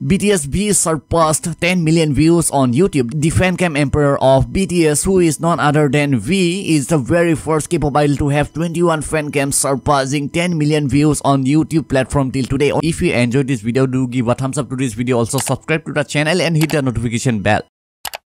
BTS V surpassed 10 million views on YouTube. The fancam emperor of BTS who is none other than V is the very first K-pop idol to have 21 fancams surpassing 10 million views on YouTube platform till today. If you enjoyed this video do give a thumbs up to this video also subscribe to the channel and hit the notification bell.